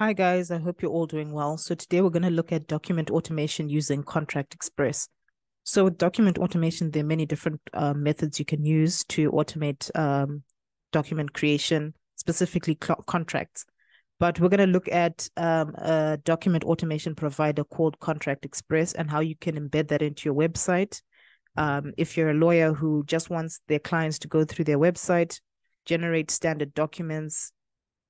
Hi guys, I hope you're all doing well. So today we're going to look at document automation using Contract Express. So with document automation, there are many different uh, methods you can use to automate um, document creation, specifically contracts. But we're going to look at um, a document automation provider called Contract Express and how you can embed that into your website. Um, if you're a lawyer who just wants their clients to go through their website, generate standard documents,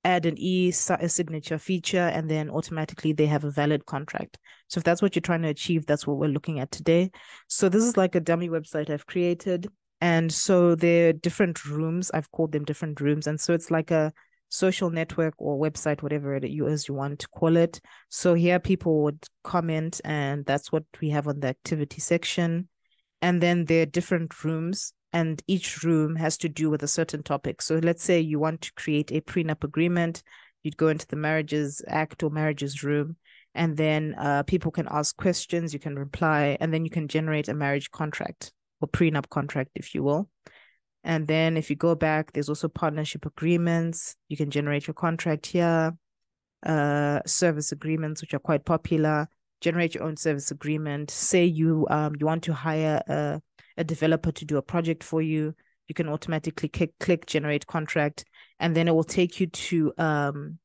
add an e-signature feature, and then automatically they have a valid contract. So if that's what you're trying to achieve, that's what we're looking at today. So this is like a dummy website I've created. And so there are different rooms. I've called them different rooms. And so it's like a social network or website, whatever it is you want to call it. So here people would comment, and that's what we have on the activity section. And then there are different rooms and each room has to do with a certain topic. So let's say you want to create a prenup agreement, you'd go into the marriages act or marriages room, and then uh, people can ask questions, you can reply, and then you can generate a marriage contract or prenup contract, if you will. And then if you go back, there's also partnership agreements. You can generate your contract here. Uh, service agreements, which are quite popular. Generate your own service agreement. Say you um you want to hire a a developer to do a project for you. You can automatically click, click generate contract, and then it will take you to um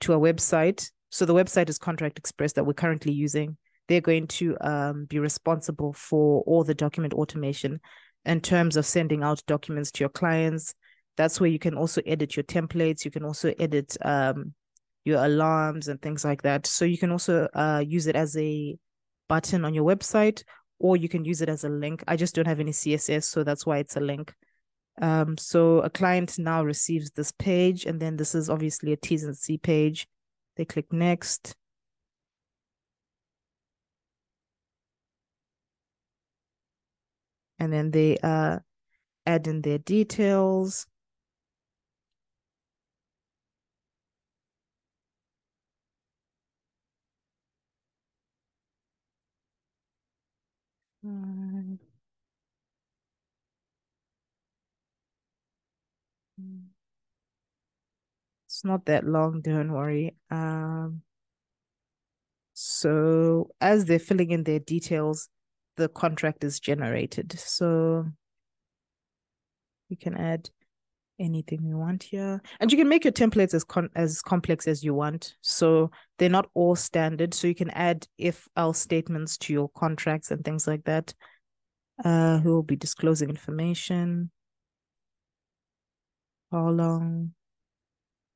to a website. So the website is Contract Express that we're currently using. They're going to um, be responsible for all the document automation in terms of sending out documents to your clients. That's where you can also edit your templates. You can also edit um, your alarms and things like that. So you can also uh, use it as a button on your website, or you can use it as a link. I just don't have any CSS, so that's why it's a link. Um, so a client now receives this page, and then this is obviously a T's and C page. They click next. And then they uh, add in their details. Mm. It's not that long, don't worry. Um, so as they're filling in their details, the contract is generated. So you can add anything you want here. And you can make your templates as con- as complex as you want. So they're not all standard. So you can add if else statements to your contracts and things like that. Uh who will be disclosing information? How long?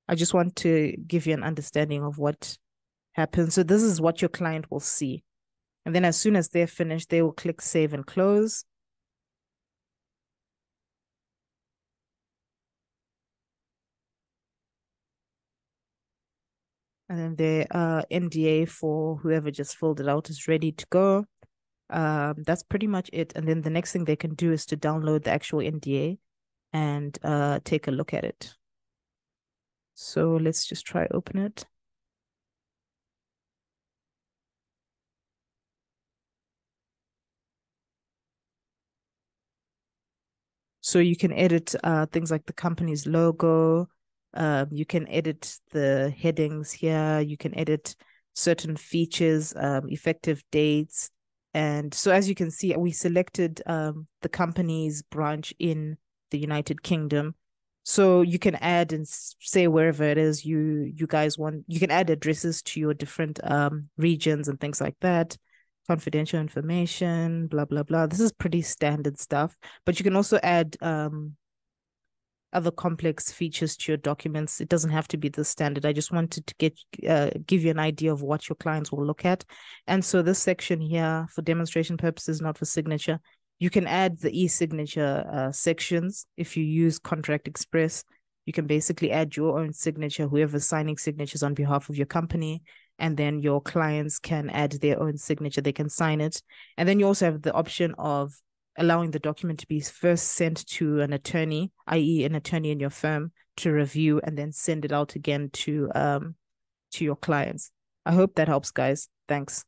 I just want to give you an understanding of what happens. So this is what your client will see. And then as soon as they're finished they will click save and close and then the uh, NDA for whoever just filled it out is ready to go. Um, that's pretty much it. And then the next thing they can do is to download the actual NDA and uh, take a look at it. So let's just try open it. So you can edit uh, things like the company's logo, um, you can edit the headings here. You can edit certain features, um, effective dates. And so, as you can see, we selected um, the company's branch in the United Kingdom. So you can add and say wherever it is you you guys want. You can add addresses to your different um, regions and things like that. Confidential information, blah blah blah. This is pretty standard stuff. But you can also add um, other complex features to your documents. It doesn't have to be the standard. I just wanted to get uh, give you an idea of what your clients will look at. And so this section here, for demonstration purposes, not for signature, you can add the e-signature uh, sections if you use Contract Express. You can basically add your own signature, whoever's signing signatures on behalf of your company, and then your clients can add their own signature. They can sign it. And then you also have the option of allowing the document to be first sent to an attorney, i.e., an attorney in your firm, to review and then send it out again to um to your clients. I hope that helps, guys. Thanks.